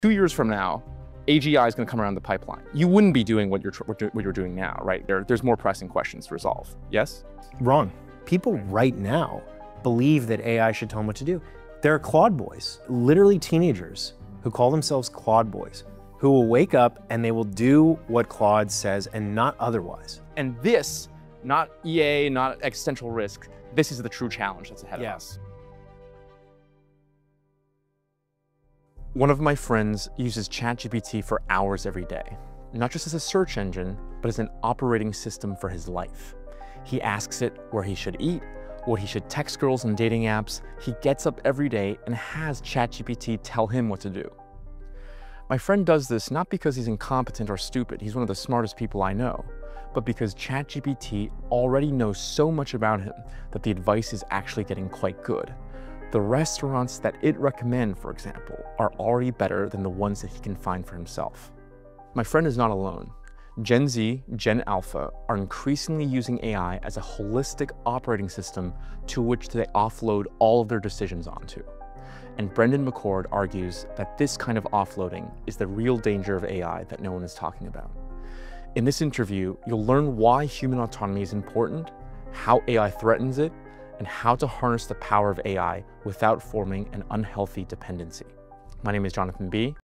two years from now, AGI is going to come around the pipeline. You wouldn't be doing what you're what you're doing now, right? There, there's more pressing questions to resolve. Yes? Wrong. People right now believe that AI should tell them what to do. There are Claude boys, literally teenagers who call themselves Claude boys, who will wake up and they will do what Claude says and not otherwise. And this, not EA, not existential risk, this is the true challenge that's ahead yeah. of us. One of my friends uses ChatGPT for hours every day, not just as a search engine, but as an operating system for his life. He asks it where he should eat, what he should text girls on dating apps. He gets up every day and has ChatGPT tell him what to do. My friend does this not because he's incompetent or stupid, he's one of the smartest people I know, but because ChatGPT already knows so much about him that the advice is actually getting quite good. The restaurants that it recommends, for example, are already better than the ones that he can find for himself. My friend is not alone. Gen Z, Gen Alpha are increasingly using AI as a holistic operating system to which they offload all of their decisions onto. And Brendan McCord argues that this kind of offloading is the real danger of AI that no one is talking about. In this interview, you'll learn why human autonomy is important, how AI threatens it, and how to harness the power of AI without forming an unhealthy dependency. My name is Jonathan Bi.